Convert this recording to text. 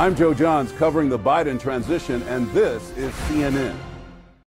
I'm Joe Johns covering the Biden transition, and this is CNN.